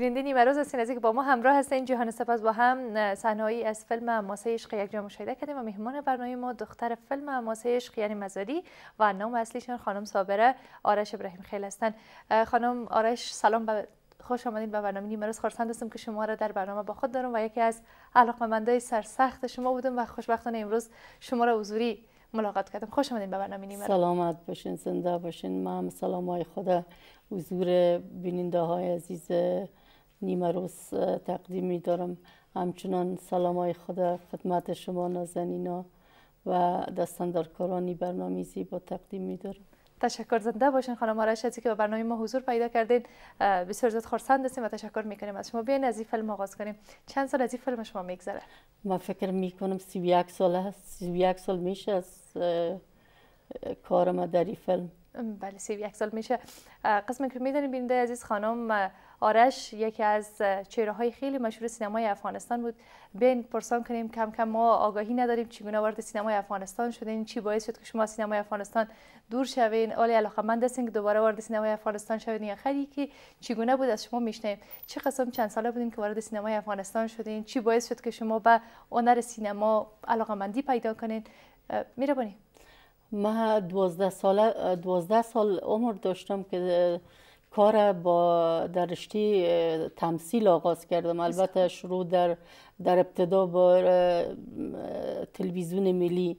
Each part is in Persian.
بیننده نیمروز هستین. از که با ما همراه هستین. جهان سپاس با هم صحنه‌ای از فیلم ماسه عشق یک جا مشاهده کردیم و مهمان برنامه ما دختر فیلم ماسه عشق یعنی مزاری و نام اصلیشون خانم صابره آرش ابراهیم خیل هستن. خانم آرش سلام به خوش آمدین به برنامه نیمروز. خرسند هستم که شما را در برنامه با خود دارم و یکی از علاقمندای سرسخت شما بودم و خوشبختانه امروز شما را حضوری ملاقات کردم. خوش آمدین به برنامه نیمروز. سلامت باشین زنده باشین. من سلام های خدا حضور بیننده های عزیز نیمروز تقدیم می دارم. همچنان سلام های خدا خدمت شما نازنینا و دستاندارکارانی برنامه زیبا تقدیم می دارم تشکر زنده باشین خانم آرش که به برنامه ما حضور پیدا کردین. بسیار زیاد خرسند هستیم و تشکر می‌کنیم از شما. بیاین از این فیلم آغاز کنیم. چند سال از این فیلم شما میگذره؟ من فکر می‌کنم سی یک سال هست. سی یک سال میشه از کار ما در این فیلم. بله سی یک سال میشه. قسم که می‌دونیم بینده عزیز خانم آرش یکی از چهره های خیلی مشهور سینمای افغانستان بود. بین پرسان کنیم کم کم ما آگاهی نداریم چگونه وارد سینمای افغانستان شدین چی باعث شد که شما سینمای افغانستان دور شوین؟ آلی علاقمند هستین که دوباره وارد سینمای افغانستان شوین یا خیلی که چگونه بود از شما میشنیم چه قسم چند ساله بودین که وارد سینمای افغانستان شدین؟ چی باعث شد که شما به هنر سینما علاقمندی پیدا کنین؟ میره بانیم من دوازده سال دوازده سال عمر داشتم که کار با در رشته تمثیل آغاز کردم. البته شروع در در ابتدا با تلویزیون ملی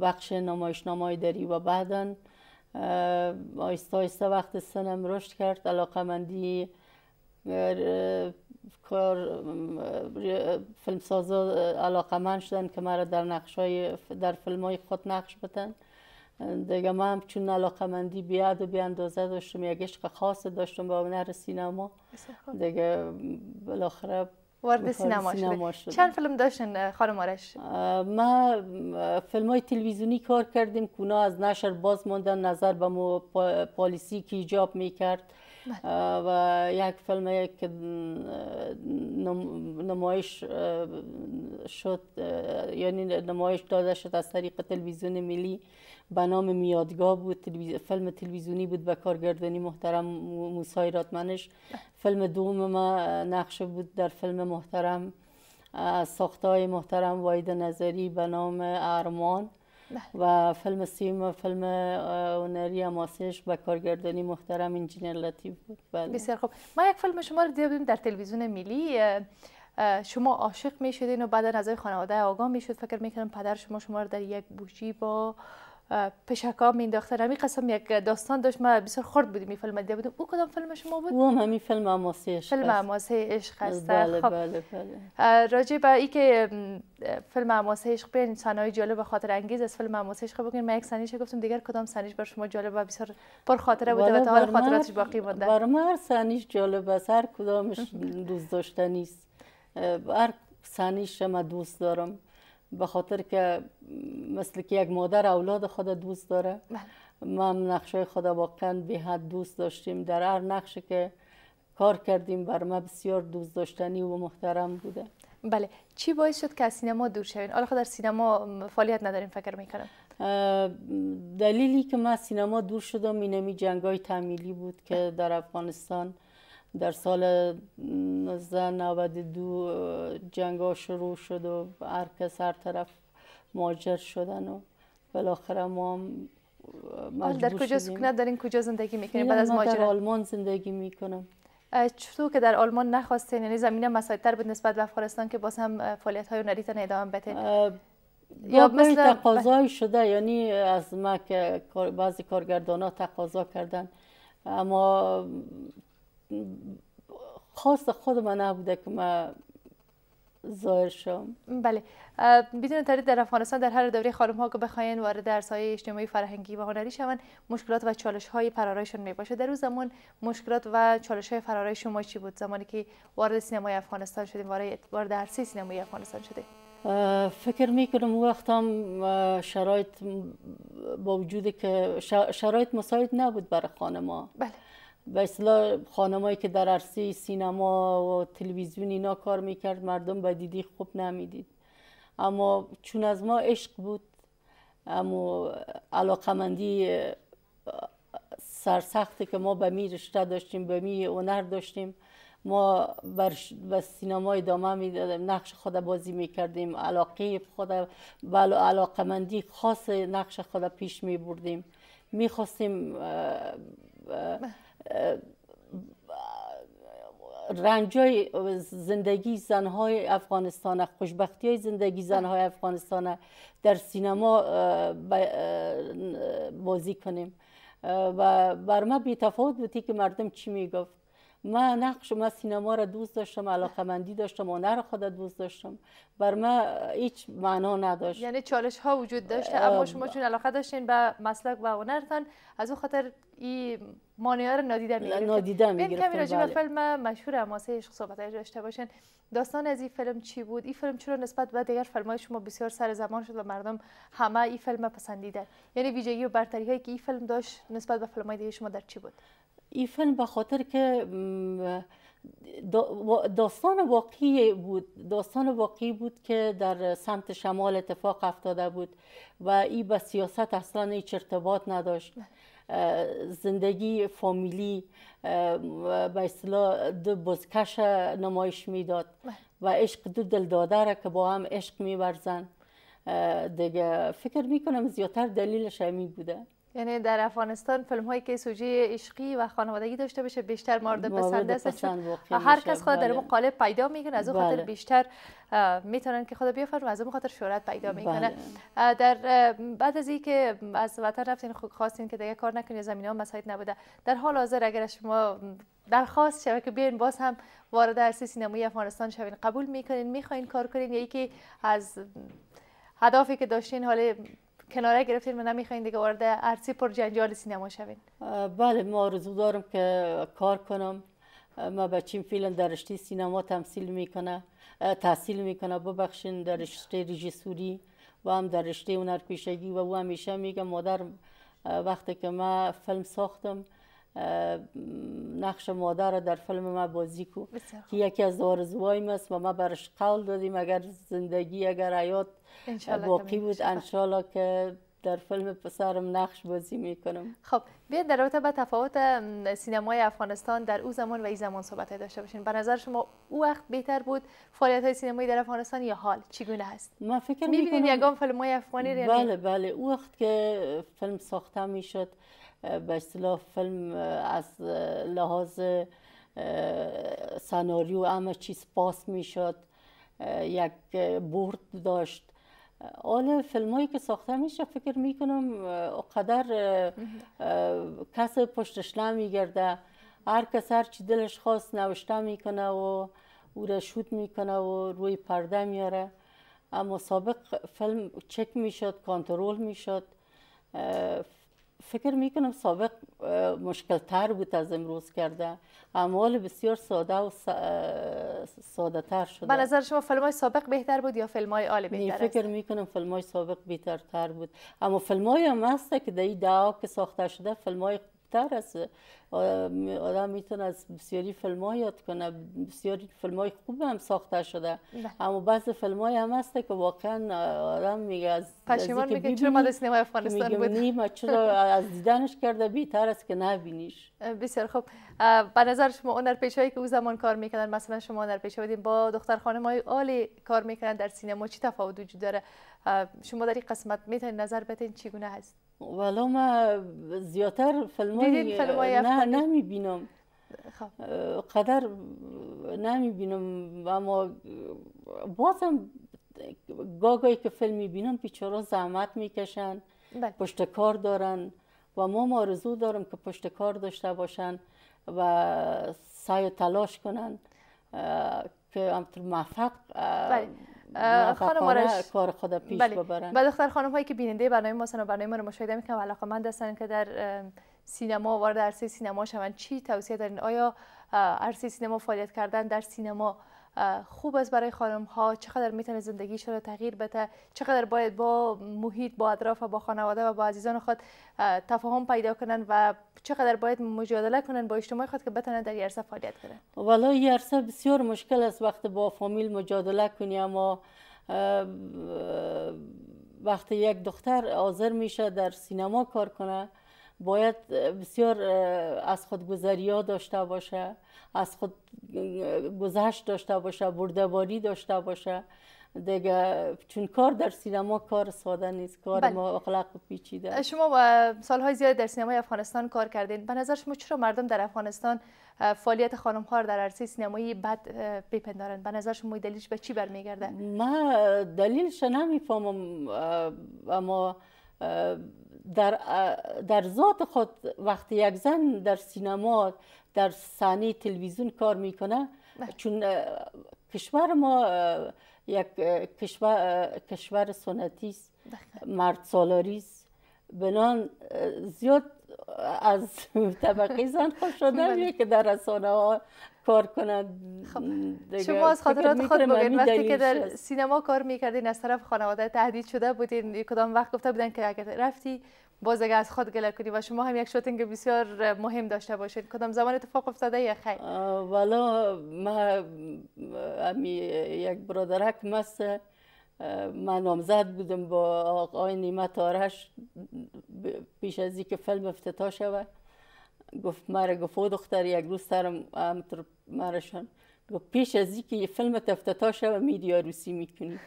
بخش نمایشنامه داری و بعدا آیسته آیسته وقت سنم رشد کرد. علاقه مندی کار فیلمسازا علاقه من شدن که مرا در نقشای در فیلم های خود نقش بدن. دیگه من هم چون علاقه مندی بیاد و بی اندازه داشتم یک عشق خاص داشتم با هنر سینما دیگه بالاخره وارد سینما, سینما شد. چند فیلم داشتن خانم آرش؟ ما فیلم های تلویزیونی کار کردیم که از نشر باز ماندن نظر به پالیسی که ایجاب می‌کرد بله. و یک فیلم که نمایش شد یعنی نمایش داده شد از طریق تلویزیون ملی به نام میادگاه بود فیلم تلویزیونی بود به کارگردانی محترم موسای راتمنش. فیلم دوم ما نقشه بود در فیلم محترم ساختای محترم واید نظری به نام ارمان. بله. و فیلم سیم فیلم هنری اماسش به کارگردانی محترم انجینر لطیف بود. بله. بسیار خوب. ما یک فیلم شما رو دیدیم در تلویزیون ملی شما عاشق می شدین و بعد از خانواده آگاه می شد فکر می پدر شما شما رو در یک بوشی با پشکا مینداختن همین قسم یک داستان داشت. ما بسیار خورد بودیم. این فیلم دیده بودیم. او کدام فیلم شما بود؟ او هم همین فیلم اماسه عشق فیلم اماسه عشق هست بله خب. بله بله. راجع به ای که فیلم اماسه عشق بیان صحنه جالب و خاطر انگیز از فیلم اماسه عشق بگین من یک سنیش گفتم دیگر کدام سنیش بر شما جالب و بسیار پر خاطره بوده و تا حال خاطراتش باقی مونده. بر من هر سنیش جالب است. هر کدامش دوست داشتنی است. هر سنیش ما دوست دارم. به خاطر که مثل که یک مادر اولاد خود دوست داره. بله. من نقشه خدا واقعا به حد دوست داشتیم. در هر نقشه که کار کردیم بر ما بسیار دوست داشتنی و محترم بوده. بله. چی باعث شد که از سینما دور شوین؟ حالا در سینما فعالیت نداریم فکر می‌کنم. دلیلی که من سینما دور شدم اینمی جنگ های تعمیلی بود که در افغانستان در سال 1992 جنگ ها شروع شد و هر کس هر طرف ماجر شدن و بالاخره ما هم در کجا سکنت دارین؟ کجا زندگی می‌کنین؟ بعد از ماجرا در آلمان زندگی می‌کنم. چطور که در آلمان نخواستین یعنی زمینه مساعدتر بود نسبت به افغانستان که باز هم فعالیت های هنری تن ادامه بده یا مثل تقاضای شده یعنی از ما که بعضی کارگردان ها تقاضا کردن. اما خواست خود من نبوده که من ظاهر شم. بله. بدون تردید در افغانستان در هر دوره خانم ها که بخواین وارد درس های اجتماعی فرهنگی و هنری شوند مشکلات و چالش های فرارایشون می باشه در اون زمان مشکلات و چالش های فرارای شما چی بود؟ زمانی که وارد سینمای افغانستان شدیم وارد وارد عرصه سینمای افغانستان شده فکر می‌کنم وقت هم شرایط با وجود که شرایط مساعد نبود برای خانم بله. به اصطلاح خانمایی که در عرصه سینما و تلویزیون اینا کار می‌کرد مردم به دیدی خوب نمی‌دید. اما چون از ما عشق بود اما علاقمندی سرسخته که ما به می داشتیم به می هنر داشتیم ما بر به سینما ادامه می‌دادیم. نقش خود بازی می‌کردیم علاقه خود علاقه مندی خاص نقش خود پیش می بردیم می‌خواستیم رنجای زندگی زنهای افغانستان خوشبختی های زندگی زنهای افغانستان در سینما بازی کنیم. و بر ما بی تفاوت بودی که مردم چی می‌گفت؟ من نقش من سینما را دوست داشتم علاقه مندی داشتم هنر خود دوست داشتم. بر من هیچ معنا نداشت. یعنی چالش ها وجود داشته اما شما چون علاقه داشتین به مسلک و هنرتان. از اون خاطر این مانعه رو نادیده می‌گیرید نادیده می‌گیرید کمی راجع به بله. فیلم مشهور اماسه عشق صحبت داشته باشین. داستان از این فیلم چی بود؟ این فیلم چرا نسبت به دیگر فیلم های شما بسیار سر زمان شد و مردم همه این فیلم پسندیدن؟ یعنی ویژگی و برتری هایی که این فیلم داشت نسبت به فیلم های دیگه شما در چی بود؟ این فیلم به خاطر که داستان واقعی بود. داستان واقعی بود که در سمت شمال اتفاق افتاده بود و این به سیاست اصلا هیچ ارتباط نداشت. زندگی فامیلی به اصطلاح دو بزکش نمایش می‌داد. و عشق دو دل داده را که با هم عشق میورزن. دیگه فکر می‌کنم زیادتر دلیلش همی بوده. یعنی در افغانستان فیلم هایی که سوژه عشقی و خانوادگی داشته باشه بیشتر مورد پسند است هر کس خود در بله. قالب پیدا می‌کنه از اون خاطر بله. بیشتر می‌تونن که خود بیافرن و از اون خاطر شهرت پیدا می‌کنه بله. در بعد از اینکه از وطن رفتین خواستین که دیگه کار نکنید زمین ها مساعد نبوده در حال حاضر اگر شما درخواست شود که بیاین باز هم وارد عرصه سینمایی افغانستان شوین قبول می‌کنین می‌خواین کار کنین یا که از هدفی که داشتین حالا کناره گرفتین و نمی‌خواین دیگه وارد عرصه پر جنجال سینما شوین. بله ما آرزو دارم که کار کنم. ما بچیم فیلم در رشته سینما تمثیل می‌کنه. تحصیل می‌کنه. ببخشین در رشته رژیسوری و هم در رشته هنرپیشگی و او همیشه میگه مادر وقتی که ما فیلم ساختم نقش مادر در فیلم ما بازی کو. که یکی از آرزوهایم است و ما برش قول دادیم اگر زندگی اگر حیات باقی بود انشالله که در فیلم پسرم نقش بازی می‌کنم. خب بیاید در رابطه با تفاوت سینمای افغانستان در او زمان و این زمان صحبت داشته باشین. به نظر شما او وقت بهتر بود فعالیت های سینمایی در افغانستان یا حال؟ چگونه هست ما فکر می‌بینید یگان فیلم های افغانی بله بله. او وقت که فیلم ساخته می‌شد به اصطلاح فیلم از لحاظ سناریو همه چیز پاس می‌شد یک برد داشت. حالا فیلم هایی که ساخته میشه فکر می‌کنم قدر کس پشتش نمیگرده. هر کس هر چی دلش خواست نوشته می‌کنه و او را شوت می‌کنه و روی پرده میاره اما سابق فیلم چک می‌شد کنترل می‌شد. فکر می‌کنم سابق مشکل تر بود از امروز کرده. اعمال بسیار ساده و ساده تر شده. به نظر شما فیلم های سابق بهتر بود یا فیلم های آل بهتر فکر می‌کنم فیلم های سابق بهتر تر بود. اما فیلم های هم هست که در این که ساخته شده فیلم های تر است آدم می‌تونه از بسیاری فیلم ها یاد کنه. بسیاری فیلم های خوب هم ساخته شده. بله. اما بعض فیلم های هم هست که واقعا آدم میگه از پشیمان میگه چرا ما سینما افغانستان بود؟ نیم چرا از دیدنش کرده بهتر است که نبینیش. بسیار خوب. به نظر شما هایی که او زمان کار می‌کنن مثلا شما هنرپیشه بودین با دختر خانم های عالی کار می‌کنن در سینما چی تفاوت وجود داره؟ شما در این قسمت می‌تونید نظر بدین چگونه هست؟ والا ما زیادتر فیلم های نه نمی‌بینم خب. قدر نمی‌بینم اما بازم گاگایی که فیلم می‌بینم بیچارا زحمت می‌کشن بله. پشت کار دارن و ما آرزو دارم که پشت کار داشته باشن و سعی و تلاش کنن که موفق بله. خانم کار خود پیش بله. ببرن. و دختر خانم هایی که بیننده برنامه ما سن برنامه ما رو مشاهده می‌کنن و علاقه من هستن که در سینما وارد عرصه سینما شوند. چی توصیه دارین؟ آیا عرصه سینما فعالیت کردن در سینما خوب است برای خانم ها چقدر می‌تونه زندگیشون رو تغییر بده چقدر باید با محیط با اطراف با خانواده و با عزیزان خود تفاهم پیدا کنن و چقدر باید مجادله کنن با اجتماع خود که بتونن در عرصه فعالیت کنن. والا عرصه بسیار مشکل است وقت با فامیل مجادله کنی اما وقتی یک دختر حاضر میشه در سینما کار کنه باید بسیار از خود ها داشته باشه از خود گذشت داشته باشه بردباری داشته باشه. دیگه چون کار در سینما کار ساده نیست کار بله. ما اخلاق پیچیده شما سالهای زیاد در سینمای افغانستان کار کردین. به نظر شما چرا مردم در افغانستان فعالیت خانم ها در عرصه سینمایی بد بپندارن؟ به نظر شما دلیلش به چی برمیگرده؟ ما دلیلش نمی‌فهمم اما در در ذات خود وقتی یک زن در سینما در صحنه تلویزیون کار می‌کنه بله. چون کشور ما یک کشور کشور سنتی است مرد سالاری است. بنان زیاد از طبقه زن خوش شده که در رسانه ها کار کنند. خب. شما از خاطرات خود بگید. وقتی که در سینما کار می‌کردین از طرف خانواده تهدید شده بودین کدام وقت گفته بودن که اگر رفتی باز اگر از خود گله کنی و شما هم یک شوتینگ بسیار مهم داشته باشید کدام زمان اتفاق افتاده یا خیر؟ والا ما یک برادرک مست من نامزد بودم با آقای نیمت آرش پیش از که فیلم افتتاح شود. گفت مرا گفت دختر یک روز سرم مرشان گفت پیش از که فیلم افتتاح شود میدیا روسی می‌کنی.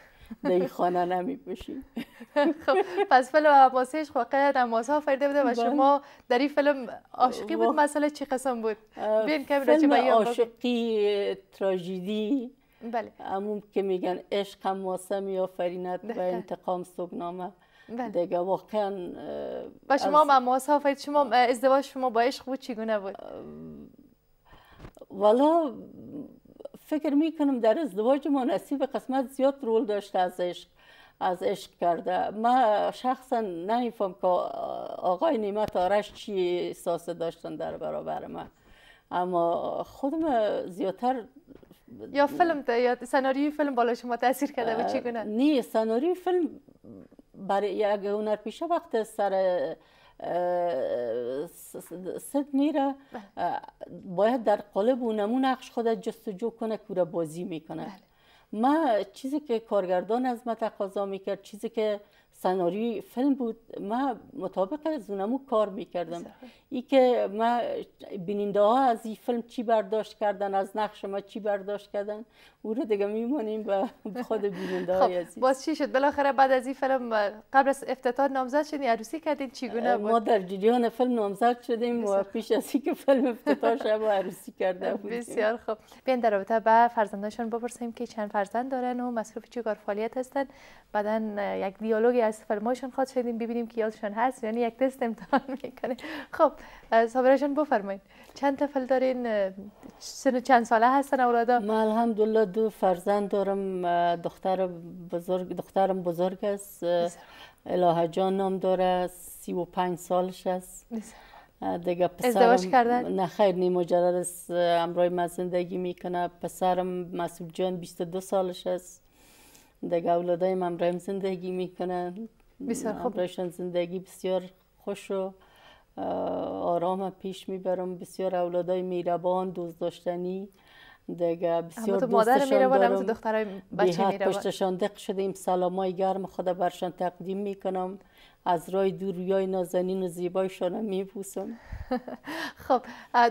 در این خانه نمی خب پس فیلم عباسیش واقعا عباس ها فرده بوده و بله. شما در این فیلم عاشقی بود مسئله چی قسم بود؟ بین که فیلم عاشقی تراژدی. بله. همون که میگن عشق هم واسه می آفریند و انتقام سوگنامه بله. دیگه واقعا و شما از... ها فرید شما ازدواج شما با عشق بود چگونه بود والا فکر می‌کنم در ازدواج ما نصیب قسمت زیاد رول داشته از عشق از عشق کرده ما شخصا نمیفهم که آقای نیمت آرش چی احساس داشتن در برابر من اما خودم زیادتر یا فیلم یا سناریوی فیلم بالا شما تاثیر کرده و چگونه؟ نه سناریوی فیلم برای یک هنرپیشه وقت سر صد میره. باید در قالب و نمون نقش خود جستجو کنه که بازی می‌کنه بله. ما چیزی که کارگردان از ما تقاضا می‌کرد چیزی که سناریوی فیلم بود. ما مطابق از اونمو کار می‌کردم. ای که ما بیننده ها از این فیلم چی برداشت کردن از نقش ما چی برداشت کردن او رو دیگه میمونیم به خود بیننده های خب باز چی شد؟ بالاخره بعد از این فیلم قبل از افتتاح نامزد شدین عروسی کردین چگونه بود؟ ما در جریان فیلم نامزد شدیم و پیش از که فیلم افتتاح شد و عروسی کرده بودیم. بسیار خوب. بیاین در رابطه با فرزندانشون بپرسیم که چند فرزند دارن و مصروف چیکار فعالیت هستن. بعدا یک از فیلماشون خواهد شدیم ببینیم که یادشون هست یعنی یک تست امتحان می‌کنه. خب صابرشان بفرمایید. چند طفل دارین؟ سن چند ساله هستن اولادا من الحمدلله دو فرزند دارم. دختر بزرگ دخترم بزرگ است. الهه جان نام داره. سی و پنج سالش است. دیگه پسرم ازدواج کردن؟ نه خیر نی مجرد است. امرای من زندگی می‌کنه. پسرم مسعود جان 22 سالش است. دیگه اولادای من زندگی می‌کنن. بسیار خوب. زندگی بسیار خوش و آرام پیش می‌برم. بسیار اولادای میربان دوست داشتنی. دیگه بسیار مادر میربان هم دخترای بچه میربان پشتشان دق شدیم سلامای گرم خدا برشان تقدیم می‌کنم. از رای دور رویای نازنین و زیبایشان میبوسم خب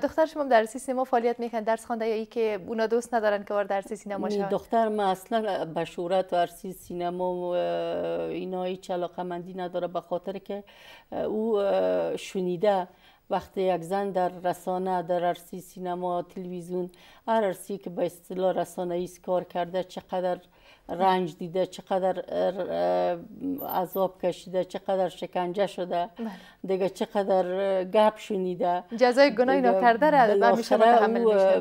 دختر شما در سینما فعالیت می‌کنن درس خوانده یا ای که اونا دوست ندارن که وارد درس سینما شون دختر ما اصلا به عرصه سینما و اینا هیچ علاقه مندی نداره به خاطر که او شنیده. وقتی یک زن در رسانه در عرصه سینما تلویزیون هر که به اصطلاح رسانه ایست کار کرده چقدر رنج دیده چقدر عذاب کشیده چقدر شکنجه شده بله. دیگه چقدر گپ شنیده جزای گناه اینا کرده را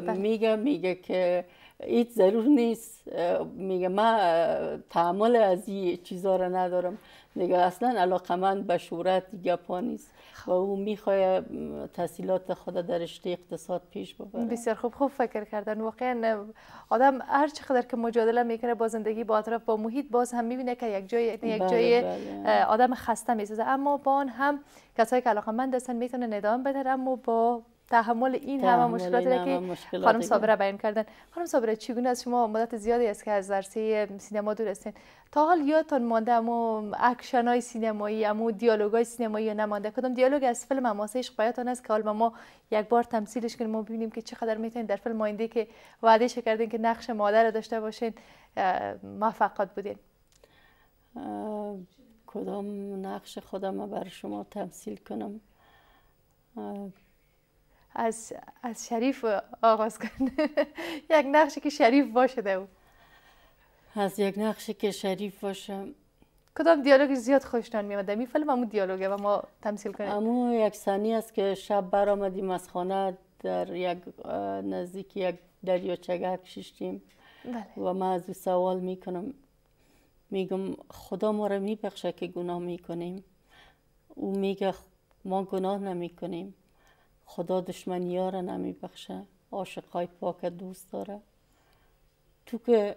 بله. میگه میگه که هیچ ضرور نیست. میگه من تعامل از این چیزا رو ندارم. دیگه اصلا علاقه من به شورت گپا نیست. و او می‌خواه تحصیلات خود در رشته اقتصاد پیش ببره. بسیار خوب. خوب فکر کردن. واقعا آدم هر چقدر که مجادله می‌کنه با زندگی با اطراف با محیط باز هم می‌بینه که یک جای یک بله، جای بله. آدم خسته می‌سازه. اما با آن هم کسایی که علاقه من هستن می‌تونن ندام بدن اما با تحمل این همه مشکلاتی که خانم صابره بیان کردن. خانم صابره چگونه از شما مدت زیادی است که از عرصه سینما دور هستین؟ تا حال یادتان مانده امو اکشن های سینمایی امو دیالوگ های سینمایی یا نمانده کدام دیالوگ از فیلم حماسه عشق یادتان است که حال ما یک بار تمثیلش کنیم ما ببینیم که چقدر می‌تونین در فیلم آینده که وعده کردین که نقش مادر داشته باشین موفق بودین کدام نقش خودم بر شما تمثیل کنم؟ از از شریف آغاز کن یک نقشی که شریف باشه او. از یک نقشی که شریف باشه کدام دیالوگ زیاد خوشتان میاد می فیلم همون دیالوگه و ما تمثیل کنیم. امو یک ثانی است که شب برآمدیم از خانه در یک نزدیک یک دریاچه ششتیم بله. و من از او سوال می‌کنم. میگم خدا ما را میبخشه که گناه می‌کنیم. او میگه ما گناه نمی‌کنیم. خدا دشمنی ها را نمیبخشه عاشقای پاک دوست داره. تو که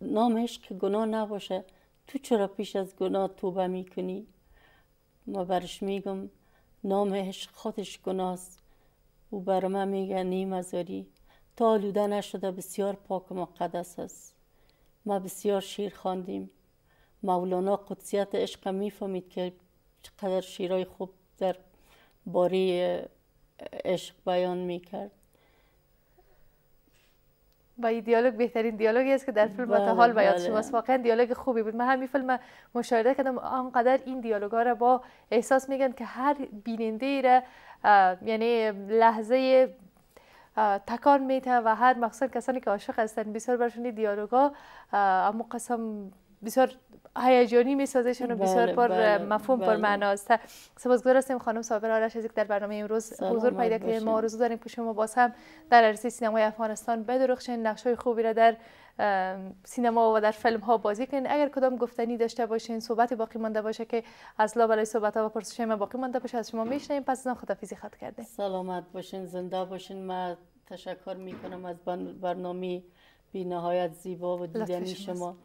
نامش که گناه نباشه تو چرا پیش از گناه توبه می‌کنی؟ ما برش میگم نام عشق خودش گناست او بر من میگه نیم ازاری. تا آلوده نشده بسیار پاک و مقدس است. ما بسیار شیر خواندیم. مولانا قدسیت عشق می‌فهمید که چقدر شیرای خوب در باری عشق بیان می‌کرد. و این دیالوگ بهترین دیالوگی است که در فیلم بله، حال بیان بله. شماست واقعا دیالوگ خوبی بود. من همین فیلم مشاهده کردم. آنقدر این دیالوگ ها را با احساس میگن که هر بیننده ای را یعنی لحظه تکان میته و هر مخصوصا کسانی که عاشق هستن بسیار برشون دیالوگا اما قسم بسیار هیجانی میسازشون و بسیار بله، پر بله، مفهوم بله. پر معناست. سپاسگزار هستیم خانم صابر آرش از در برنامه امروز حضور پیدا که ما آرزو داریم که شما باز هم در عرصه سینمای افغانستان بدرخشین نقش های خوبی را در سینما و در فیلم ها بازی کنین اگر کدام گفتنی داشته باشین صحبت باقی مانده باشه که از لا برای صحبت ها و پرسش ما باقی مانده باشه از شما میشنیم پس از خدافیزی خط کرده سلامت باشین زنده باشین. ما تشکر می‌کنم از برنامه بی نهایت زیبا و دیدنی شما.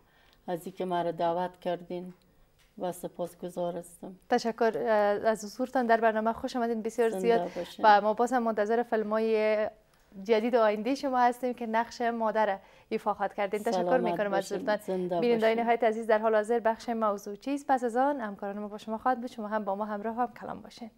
از اینکه مرا دعوت کردین و سپاسگزار هستم. تشکر. از حضورتان در برنامه خوش آمدین. بسیار زیاد. و ما باز هم منتظر فیلم های جدید و آینده شما هستیم که نقش مادر ایفا خواهد کردین تشکر می‌کنم از حضورتان. بینندگان نهایت عزیز در حال حاضر بخش موضوع چیز پس از آن همکاران ما با شما خواهد بود. شما هم با ما همراه هم کلام باشین.